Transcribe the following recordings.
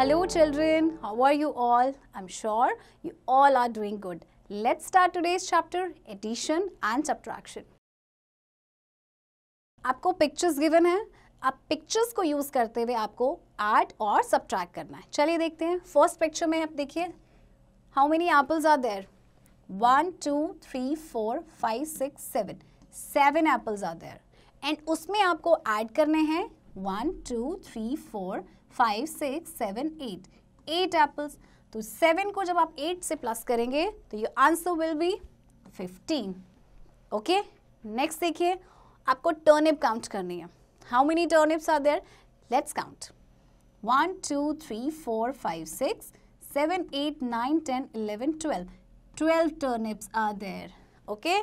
Hello children, how are you all? I'm sure you all are doing good. Let's start today's chapter, addition and subtraction. आपको pictures given है। अब pictures को use करते हुए आपको add और subtract करना है। चलिए देखते हैं। फ़र्स्ट पिक्चर में आप देखिए। How many apples are there one two three four five six seven seven apples are there and उसमें आपको ऐड करने हैं। One two three four five six seven eight eight apples तो सेवन को जब आप एट से प्लस करेंगे तो your answer will be fifteen okay next देखिए, आपको टर्निप काउंट करनी है. How many turnips are there let's count one two three four five six seven eight nine ten eleven twelve twelve turnips are there okay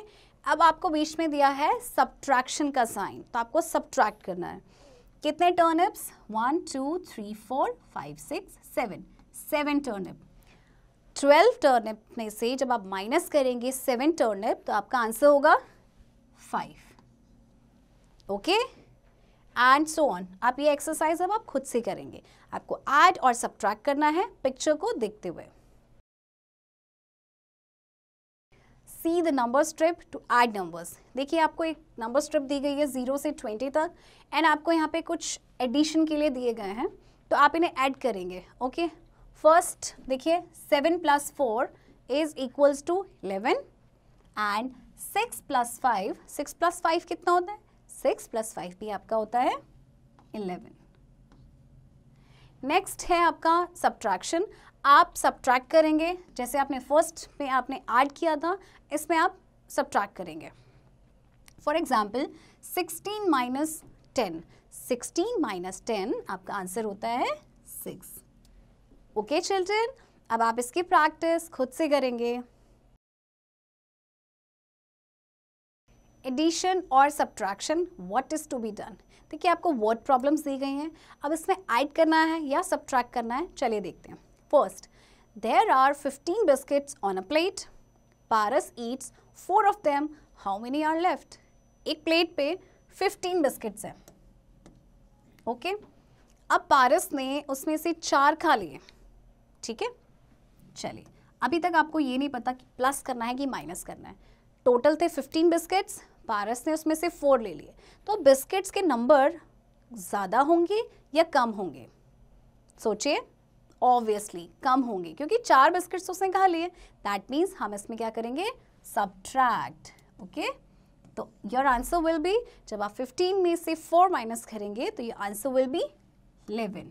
अब आपको बीच में दिया है subtraction का साइन तो आपको सब्ट्रैक्ट करना है. कितने turnips one two three four five six seven seven turnip twelve turnip में से जब आप माइनस करेंगे सेवन टर्निप तो आपका आंसर होगा five okay and so on आप ये एक्सरसाइज अब आप खुद से करेंगे. आपको ऐड और सब्ट्रैक्ट करना है पिक्चर को देखते हुए. See the number strip to add numbers देखिए, आपको एक नंबर स्ट्रिप दी गई है ज़ीरो से ट्वेंटी तक एंड आपको यहाँ पे कुछ एडिशन के लिए दिए गए हैं तो आप इन्हें ऐड करेंगे ओके फ़र्स्ट देखिए seven plus four is equals to eleven and six plus five six plus five कितना होता है? सिक्स प्लस फाइव भी आपका होता है इलेवन नेक्स्ट है आपका सब्ट्रैक्शन आप सब्ट्रैक्ट करेंगे, जैसे आपने फ़र्स्ट में आपने ऐड किया था, इसमें आप सब्ट्रैक्ट करेंगे। For example sixteen minus ten sixteen minus ten आपका आंसर होता है सिक्स ओके चिल्ड्रेन अब आप इसकी प्रैक्टिस खुद से करेंगे। एडिशन और subtraction what is to be done देखिए, आपको वर्ड प्रॉब्लम्स दी गई हैं। अब इसमें ऐड करना है या सब्ट्रैक्ट करना है, चलिए देखते हैं। First there are fifteen biscuits on a plate Paras eats four of them how many are left एक प्लेट पे फिफ्टीन बिस्किट्स हैं. ओके अब पारस ने उसमें से चार खा लिए. ठीक है? चलिए. अभी तक आपको ये नहीं पता कि प्लस करना है कि माइनस करना है. टोटल थे फिफ्टीन बिस्किट्स पारस ने उसमें से फोर ले लिए. तो बिस्किट्स के नंबर ज़्यादा होंगे या कम होंगे? सोचिए. ऑब्वियसली कम होंगे, क्योंकि चार बिस्किट्स उसने कहा लिए। दैट मीन्स हम इसमें क्या करेंगे? सब्ट्रैक्ट ओके तो योर आंसर विल बी जब आप 15 में से 4 माइनस करेंगे तो योर आंसर विल बी 11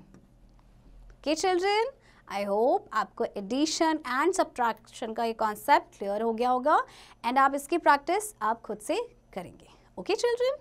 के चिल्ड्रन आई होप आपको एडिशन एंड सब्ट्रैक्शन का ये कॉन्सेप्ट क्लियर हो गया होगा एंड आप इसकी प्रैक्टिस आप खुद से करेंगे. Okay children